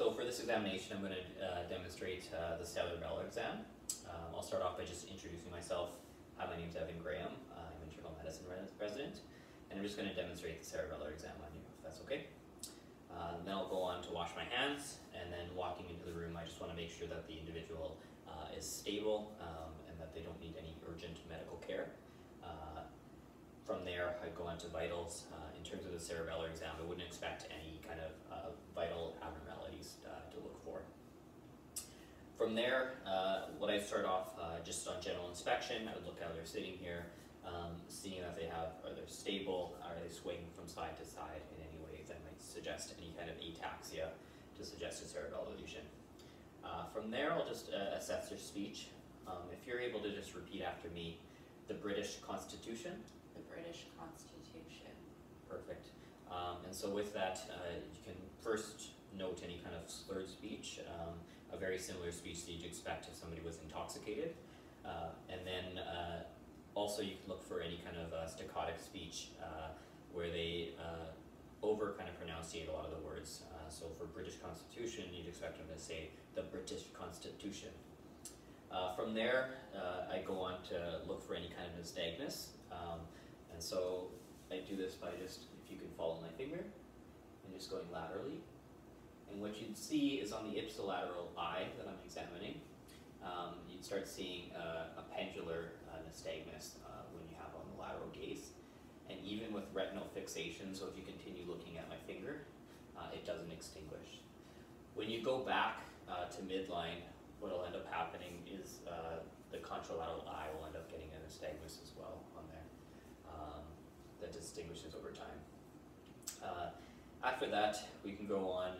So for this examination, I'm going to uh, demonstrate uh, the cerebellar exam. Um, I'll start off by just introducing myself. Hi, my name is Evan Graham. I'm internal medicine resident, and I'm just going to demonstrate the cerebellar exam on you, if that's okay. Uh, then I'll go on to wash my hands, and then walking into the room, I just want to make sure that the individual uh, is stable um, and that they don't need any urgent medical care. Uh, from there, I go on to vitals. Uh, in terms of the cerebellar exam, I wouldn't expect any kind of uh, vital abnormalities uh, to look for. From there, what I start off just on general inspection, I would look how they're sitting here, um, seeing that they have, are they stable, are they swaying from side to side in any way that might suggest any kind of ataxia to suggest a cerebellar lesion. Uh, from there, I'll just uh, assess their speech. Um, if you're able to just repeat after me, the British Constitution. The British Constitution. Perfect. Um, and so with that, uh, you can first note any kind of slurred speech, um, a very similar speech that you'd expect if somebody was intoxicated. Uh, and then uh, also you can look for any kind of uh, staccato speech uh, where they over kind of pronunciate a lot of the words. so for British Constitution, you'd expect them to say the British Constitution. From there, I go on to look for any kind of nystagmus. Um, and so I do this by just, if you can follow my finger, and just going laterally. And what you'd see is on the ipsilateral eye that I'm examining, um, you'd start seeing a pendular uh, nystagmus uh, when you have on the lateral gaze. And even with retinal fixation, so if you continue looking at my finger, uh, it doesn't extinguish. When you go back uh, to midline, what will end up happening is uh, the contralateral eye will end up getting a nystagmus as well on there um, that distinguishes over time. After that, we can go on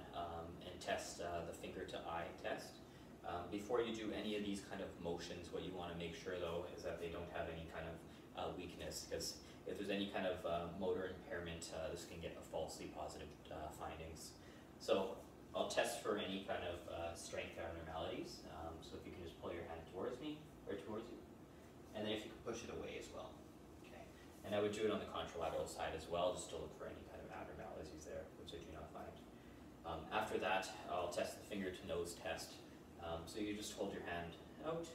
test uh, the finger to eye test. Um, before you do any of these kind of motions, what you want to make sure though is that they don't have any kind of uh, weakness because if there's any kind of uh, motor impairment, uh, this can get a falsely positive uh, findings. So I'll test for any kind of uh, strength abnormalities. Um, so if you can just pull your hand towards me, or towards you. And then if you can push it away as well. Okay. And I would do it on the contralateral side as well, just to look for any kind of abnormalities there, which I do not find. Um, after that, I'll test the finger to nose test. Um, so you just hold your hand out,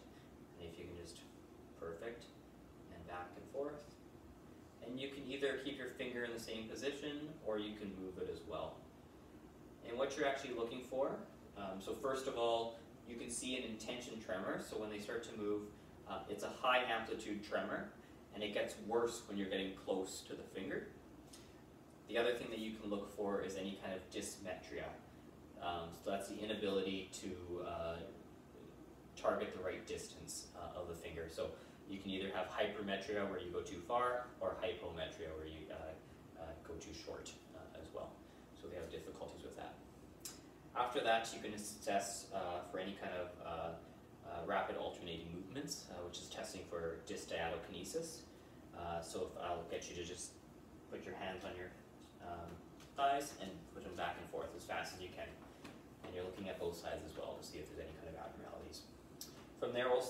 and if you can just, perfect, and back and forth. And you can either keep your finger in the same position, or you can move it as well and what you're actually looking for. Um, so first of all, you can see an intention tremor. So when they start to move, uh, it's a high amplitude tremor, and it gets worse when you're getting close to the finger. The other thing that you can look for is any kind of dysmetria. Um, so that's the inability to uh, target the right distance uh, of the finger. So you can either have hypermetria where you go too far, or hypometria where you uh, uh, go too short uh, as well. So they have difficulties with that. After that, you can assess for any kind of rapid alternating movements, which is testing for dysdiadochokinesis. Uh, so if I'll get you to just put your hands on your um, thighs and push them back and forth as fast as you can. And you're looking at both sides as well to see if there's any kind of abnormalities. From there, we'll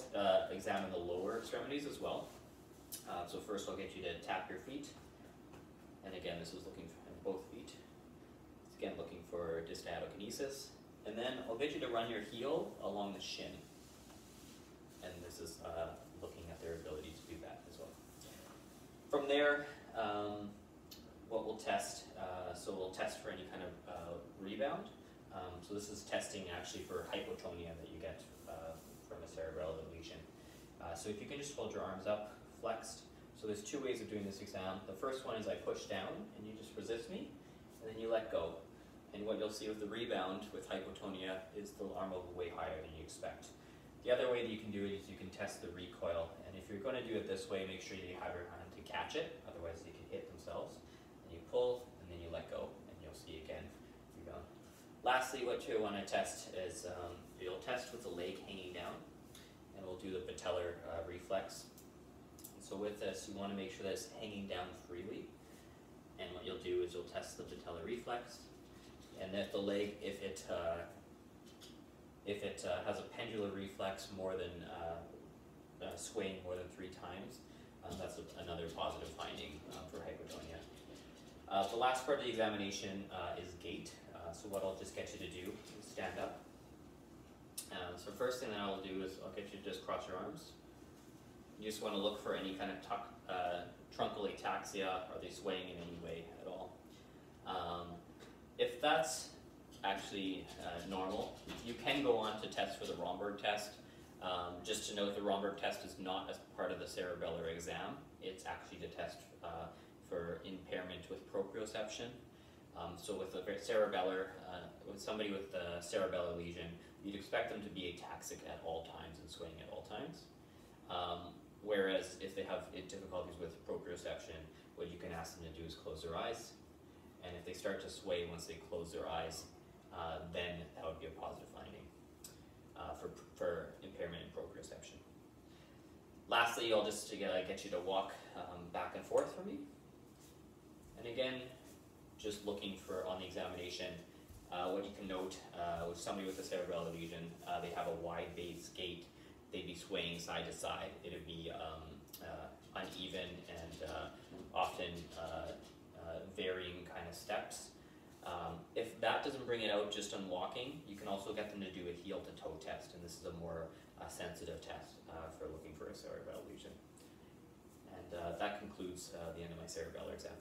examine the lower extremities as well. so first, I'll get you to tap your feet. And again, this is looking for both feet. Again, looking for dysdiadochokinesis. And then I'll get you to run your heel along the shin. And this is uh, looking at their ability to do that as well. From there, um, we'll test, uh, so we'll test for any kind of uh, rebound. Um, so this is testing actually for hypotonia that you get uh, from a cerebellar lesion. Uh, so if you can just hold your arms up, flexed. So there's two ways of doing this exam. The first one is I push down and you just resist me, and then you let go. And what you'll see with the rebound with hypotonia is the arm will go way higher than you expect. The other way that you can do it is you can test the recoil. And if you're going to do it this way, make sure you have your hand to catch it, otherwise you can hit themselves. And you pull, and then you let go, and you'll see again, rebound. Lastly, what you want to test is um, you'll test with the leg hanging down, and we'll do the patellar uh, reflex. so with this, you want to make sure that it's hanging down freely. And what you'll do is you'll test the patellar reflex, and if the leg, if it uh, if it uh, has a pendular reflex more than uh, uh swaying more than three times, um, that's a, another positive finding uh, for hypotonia. The last part of the examination is gait. So what I'll just get you to do is stand up. Um, so first thing that I'll do is I'll get you to just cross your arms. You just want to look for any kind of tuck, uh, truncal ataxia. Are they swaying in any way at all? Um, if that's actually uh, normal, you can go on to test for the Romberg test. Um, just to note, the Romberg test is not as part of the cerebellar exam. It's actually to test uh, for impairment with proprioception. Um, so with the cerebellar, uh, with somebody with a cerebellar lesion, you'd expect them to be ataxic at all times and swaying at all times. Um, whereas if they have difficulties with proprioception, what you can ask them to do is close their eyes. And if they start to sway once they close their eyes, uh, then that would be a positive finding uh, for, for impairment in proprioception. Lastly, I'll just to get, get you to walk um, back and forth for me. And again, just looking for on the examination, uh, what you can note uh, with somebody with a cerebellar lesion, uh, they have a wide base gait, they'd be swaying side to side, it'd be um, uh, uneven and uh, often uh, varying kind of steps. Um, if that doesn't bring it out just on walking, you can also get them to do a heel to toe test, and this is a more sensitive test for looking for a cerebellar lesion. And that concludes the end of my cerebellar exam.